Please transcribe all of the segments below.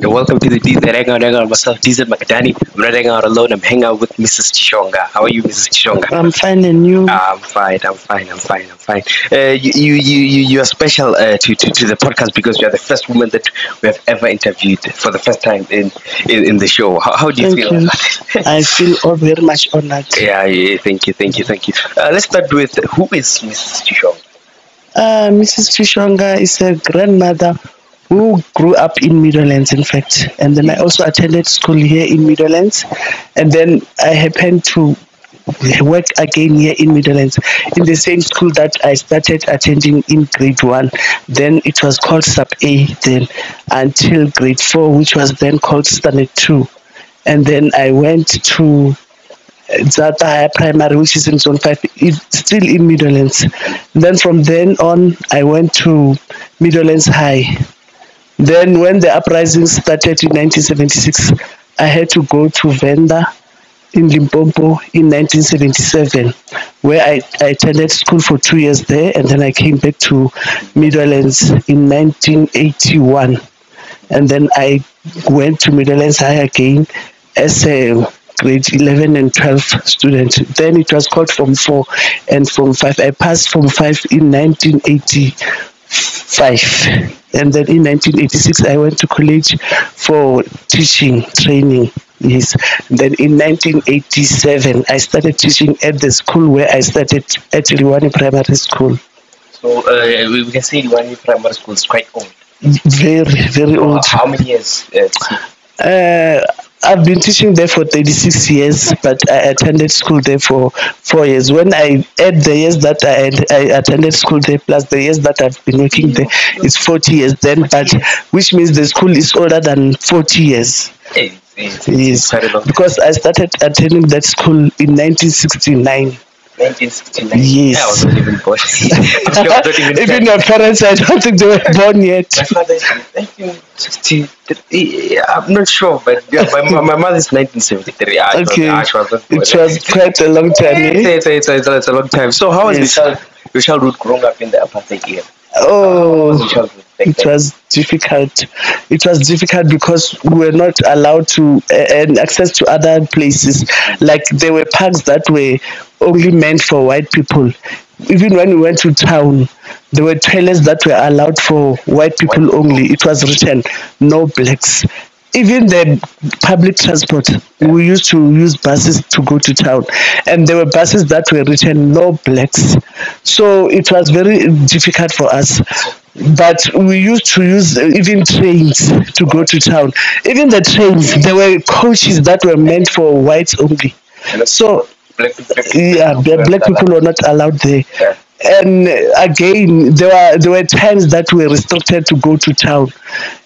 You're welcome to the DZ Hangout. Hang out myself, DZ Magadani. I'm not hanging out alone. I'm hanging out with Mrs. Chishonga. How are you, Mrs. Chishonga? I'm fine and you? I'm fine. I'm fine. I'm fine. I'm fine. Uh, you, you, you, you, you are special uh, to, to, to the podcast because you are the first woman that we have ever interviewed for the first time in in, in the show. How, how do you Thank feel? you. I feel all very much honored. yeah, yeah. Thank you. Thank you. Thank you. Uh, let's start with who is Mrs. Chishonga? Uh, Mrs. Chishonga is a grandmother who grew up in Meadowlands, in fact. And then I also attended school here in Meadowlands. And then I happened to work again here in Meadowlands in the same school that I started attending in grade one. Then it was called Sub A then until grade four, which was then called Standard two. And then I went to uh, Zata Higher Primary, which is in Zone 5, it's still in Meadowlands. Then from then on, I went to Meadowlands High. Then when the uprising started in 1976, I had to go to Venda in Limpopo in 1977, where I, I attended school for two years there, and then I came back to Midlands in 1981. And then I went to Midlands High again as a grade 11 and 12 student. Then it was called Form 4 and Form 5. I passed Form 5 in 1985. And then in 1986, I went to college for teaching training. Yes. Then in 1987, I started teaching at the school where I started at Liwani Primary School. So uh, we can say one primary school is quite old. Very, very old. How many years? Uh, Uh, I've been teaching there for 36 years, but I attended school there for four years. When I add the years that I, I attended school there plus the years that I've been working there, it's 40 years then, but which means the school is older than 40 years. Yes, quite a long time. because I started attending that school in 1969. 1969. Yes. I was not even born. I not even Even your parents, I don't think they were born yet. My father is 1963. I'm not sure, but yeah, my, my, mother is 1973. Ah, it was- Okay, ah, was not born. it was quite a long time. It's, Eh? it's, it's, it's, it's a long time. So, how was Yes. your, child, your childhood growing up in the apartheid era? Oh, it was difficult it was difficult because we were not allowed to uh, and access to other places like there were parks that were only meant for white people. Even when we went to town there were toilets that were allowed for white people only. It was written no blacks. Even the public transport we used to use buses to go to town. And there were buses that were written no blacks. So it was very difficult for us. But we used to use uh, even trains to go to town. Even the trains there were coaches that were meant for whites only. So Black, black, yeah the black people were not allowed there. Yeah. and again there were there were times that we were restricted to go to town.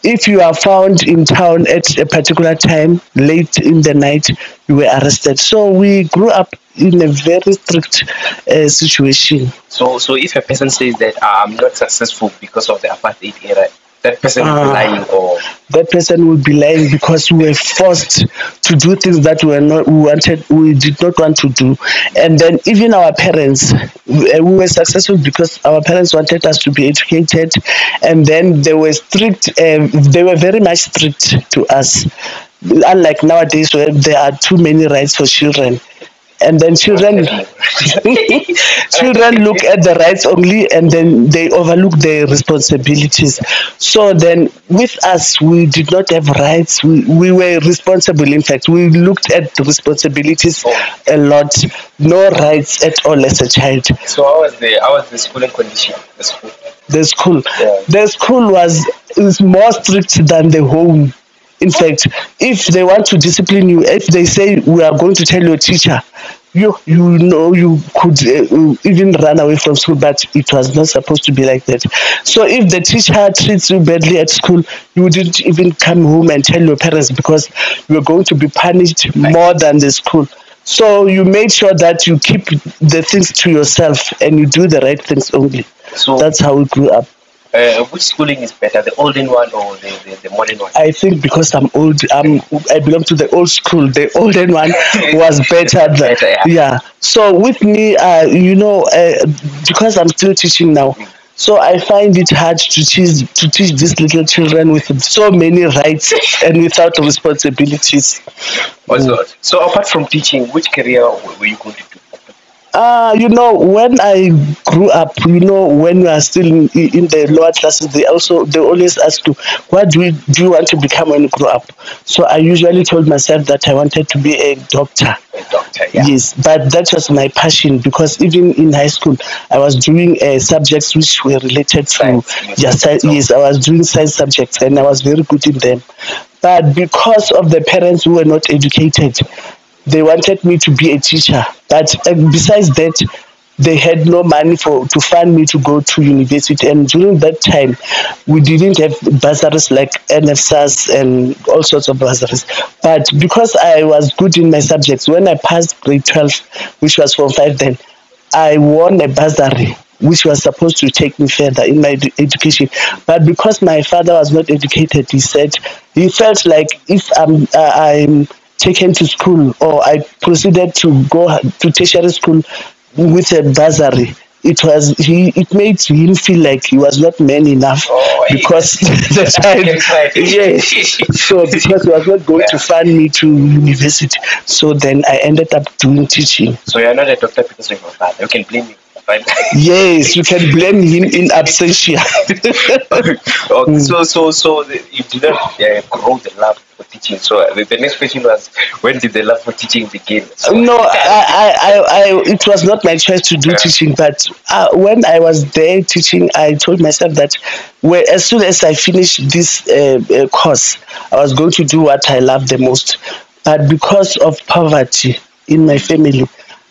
If you are found in town at a particular time late in the night you were arrested. So we grew up in a very strict uh, situation. So, so if a person says that I'm not successful because of the apartheid era, that person will be Ah. lying or that person would be lying because we were forced to do things that we were not we wanted we did not want to do. And then even our parents we uh, we were successful because our parents wanted us to be educated. And then they were strict uh, they were very much strict to us. Unlike nowadays where there are too many rights for children and then children children look at the rights only and then they overlook their responsibilities. So then with us we did not have rights. We, we were responsible. In fact we looked at the responsibilities a lot. No rights at all as a child. So how was the how was the schooling condition? The school. the school. Yeah. the school was is more strict than the home in fact if they want to discipline you if they say we are going to tell your teacher you you know you could uh, even run away from school but it was not supposed to be like that. So if the teacher treats you badly at school you didn't even come home and tell your parents because you're going to be punished more than the school. So you made sure that you keep the things to yourself and you do the right things only. So that's how we grew up uh, which schooling is better, the olden one or the, the, the modern one? I think because I'm old, I'm I belong to the old school. The olden one was better. Than, Better, yeah. yeah. So with me, uh, you know, uh, because I'm still teaching now, So I find it hard to teach to teach these little children with so many rights and without responsibilities. Also, so apart from teaching, which career were you going to? Uh, you know, when I grew up, you know, when we are still in, in the lower classes, they also they always ask you, what do you, do you want to become when you grow up? So I usually told myself that I wanted to be a doctor. A doctor, yeah. Yes, but that was my passion because even in high school, I was doing uh, subjects which were related to Science, yes. sci- yes, I was doing science subjects and I was very good in them. But because of the parents who were not educated, they wanted me to be a teacher. But uh, besides that, they had no money for to fund me to go to university. And during that time, we didn't have bursaries like NSFAS and all sorts of bursaries. But because I was good in my subjects, when I passed grade 12, which was from 5 then, I won a bursary which was supposed to take me further in my edu- education. But because my father was not educated, he said he felt like if I'm uh, I'm taken to school or I proceeded to go to tertiary school with a bursary. It was he. It made him feel like he was not man enough Oh, yeah. because the child. Yes. So because he was not going to fund me to university, so then I ended up doing teaching. So you're not a doctor because of your father. You can blame me Right? Yes, you can blame him in absentia. okay, so so so the, you did not uh, grow the love teaching. So the, the next question was, when did the love for teaching begin? So, no, I, I, I, I, it was not my choice to do Yeah. teaching, but uh, when I was there teaching, I told myself that where, as soon as I finished this uh, uh, course, I was going to do what I love the most. But because of poverty in my family,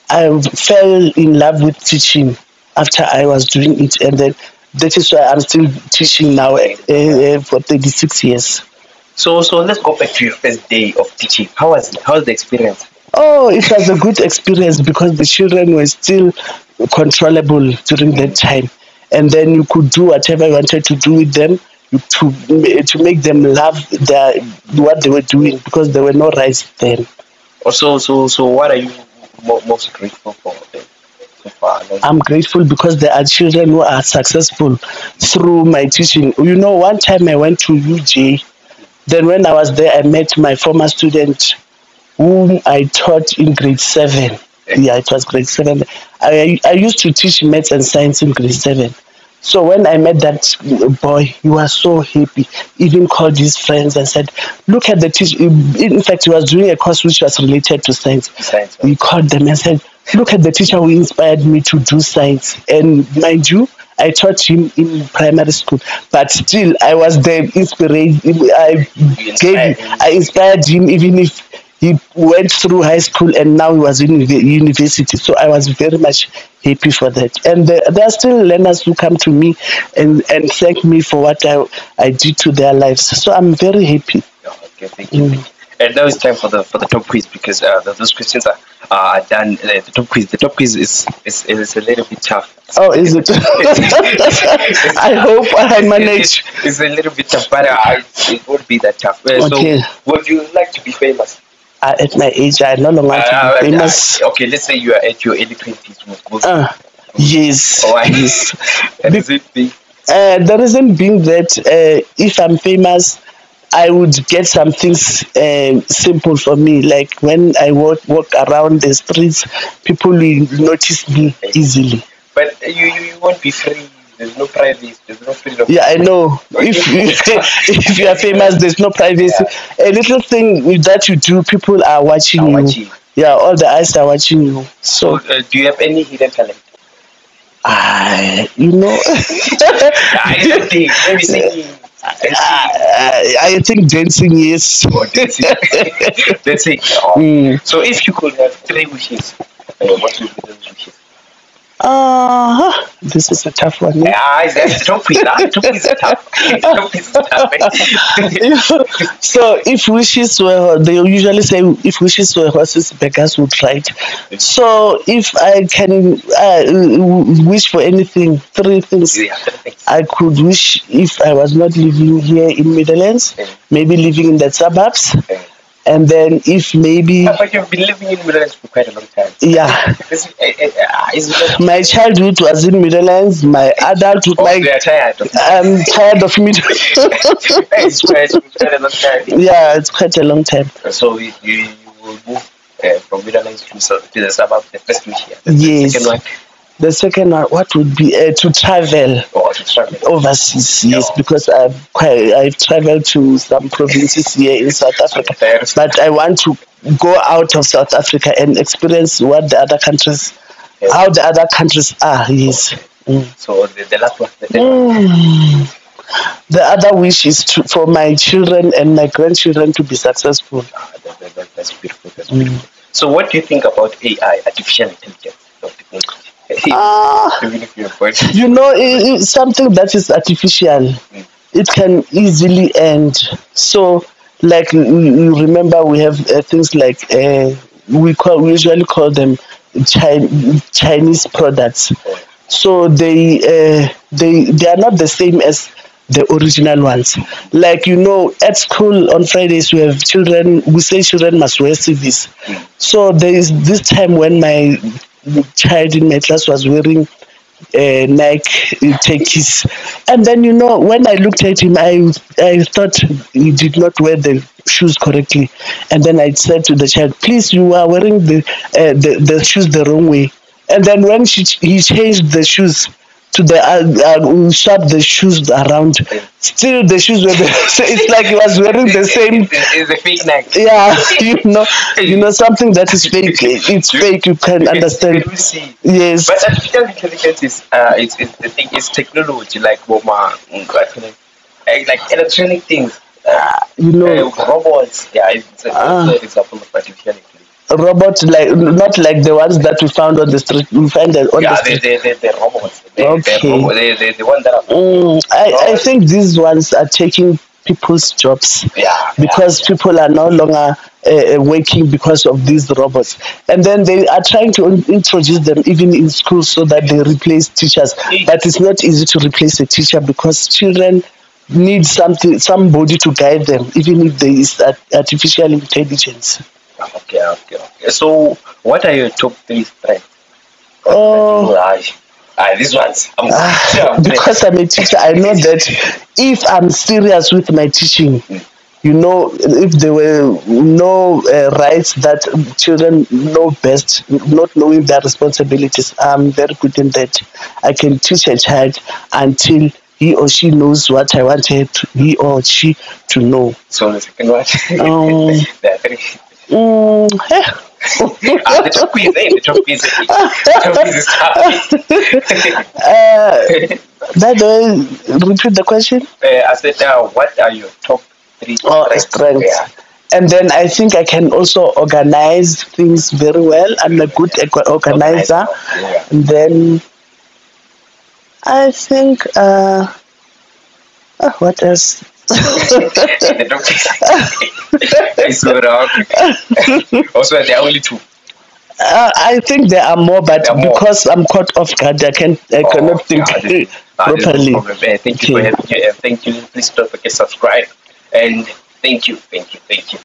I fell in love with teaching after I was doing it, and then that is why I'm still teaching now uh, uh, for 36 years. So so let's go back to your first day of teaching. How was it? How was the experience? Oh, it was a good experience because the children were still controllable during that time. And then you could do whatever you wanted to do with them to, to make them love their, what they were doing because there were no rights then. Oh, also, so so what are you most grateful for so far? I'm grateful because there are children who are successful through my teaching. You know, one time I went to UJ, then when I was there, I met my former student whom I taught in grade seven. Yeah, it was grade seven. I, I used to teach maths and science in grade seven. So when I met that boy, he was so happy. Even called his friends and said, "Look at the teacher." In fact, he was doing a course which was related to science science. we called them and said, Look at the teacher who inspired me to do science. And mind you, I taught him in primary school, but still I was the inspiration. I gave, I inspired him even if he went through high school and now he was in the university. So I was very much happy for that. And there, are still learners who come to me and, and thank me for what I, I did to their lives. So I'm very happy. Okay, thank you. Mm. And now it's time for the for the top quiz because uh, th- those questions are are done. Uh, the top quiz. The top quiz is is, is a little bit tough. Oh, is it? I hope I manage. It's, it's a little bit tough, but uh, it won't be that tough. Uh, Okay. So, would you like to be famous? Uh, at my age, I no longer want to Uh, be famous. uh, okay, let's say you are at your early twenties. Uh, yes. Oh, yes. And is it big? Uh, the reason being that uh, if I'm famous, I would get some things um simple for me. Like when I walk, walk around the streets, people will notice me easily. But you, you you won't be free. There's no privacy. There's no freedom. Yeah, I know. If if you are famous, there's no privacy. A little thing that you do, people are watching Are you. watching. Yeah, all the eyes are watching you. So, uh, do you have any hidden talent? I, you know, I don't think. Maybe singing. I, I think dancing, yes. Or dancing. dancing. Oh. Mm. So, if you could have three wishes, uh, what would be those wishes? Uh, this is a tough one. Yeah, Ah, that's top quiz. Top quiz is tough. is tough. eh? so if wishes were they usually say if wishes were horses beggars would ride so if i can uh, wish for anything three things Yeah, i could wish if i was not living here in Midlands, maybe living in the suburbs Eh, and then if maybe But you've been living in Middlelands for quite a long time. yeah, uh, is it my childhood was in Midlands. My adulthood, oh, my we tired of I'm tired of Mid. it's quite, quite a long time. yeah, it's quite a long time. So you, you, will move uh, from Middlelands to, to the suburb the first week here. The Yes. second one, The second one, what would be uh, to travel or to travel. overseas? Yes, because I've quite I've traveled to some provinces here in South Africa, but I want to go out of South Africa and experience what the other countries, Yeah. how the other countries are. Yes. Mm. So the, the last one, the. Mm. The other wish is to, for my children and my grandchildren to be successful. Ah, that, that, that, that's beautiful. That's Mm. beautiful. So what do you think about AI, artificial intelligence, going you know it, it's something that is artificial it can easily end. So like you you remember we have uh, things like uh, we call we usually call them Chi- chinese products. So they uh, they they are not the same as the original ones. Like you know at school on fridays we have children we say children must wear cvs so there is this time when my child in my class was wearing uh, Nike Tekis. And then, you know, when I looked at him, I, I thought he did not wear the shoes correctly. And then I said to the child, please, you are wearing the, uh, the, the shoes the wrong way. And then when she, he changed the shoes to the, uh, uh, swap the shoes around, still the shoes were the, so it's like he was wearing the same It's a fake Nike. yeah you know you know something that is fake it's fake you can understand yes But artificial intelligence is uh, it's, it's the thing. It's technology like Boma, what can I- uh, like electronic things. Uh, you know uh, robots. Yeah, it's a, Ah. also an example of artificial intelligence. Robots like not like the ones that we found on the street we find them on Yeah, the street the, the, the robots. The, Okay. the, the, the, the one that are, mm, I, I think these ones are taking people's jobs yeah, because people are no longer uh, working because of these robots and then they are trying to introduce them even in school so that they replace teachers but it's not easy to replace a teacher because children need something somebody to guide them even if there is artificial intelligence yeah. Okay, okay, okay. So, what are your top three strengths? Oh. Ah, these ones. I'm, I'm because I'm a teacher, I know that if I'm serious with my teaching, you know, if there were no uh, rights that children know best, not knowing their responsibilities, I'm very good in that. I can teach a child until he or she knows what I want her to, he or she to know. So the second one. Um. three. Mm, eh. ah, the top quiz, eh? The top quiz. The top quiz is tough. uh, by the way, repeat the question. uh, I said, uh, what are your top three Oh, strengths. Yeah. And then I think I can also organize things very well. I'm a good organizer. Yeah. And then I think, uh, uh, what else? The top quiz. is so wrong. also, there are only two. Uh, I think there are more, but are more. because I'm caught off guard, I can I Oh, cannot think yeah, ah, no properly. Thank you for having me. Uh, thank you. Please don't forget to subscribe. And thank you, thank you, thank you.